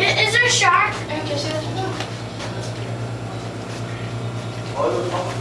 Is there a shark? Okay, so- there's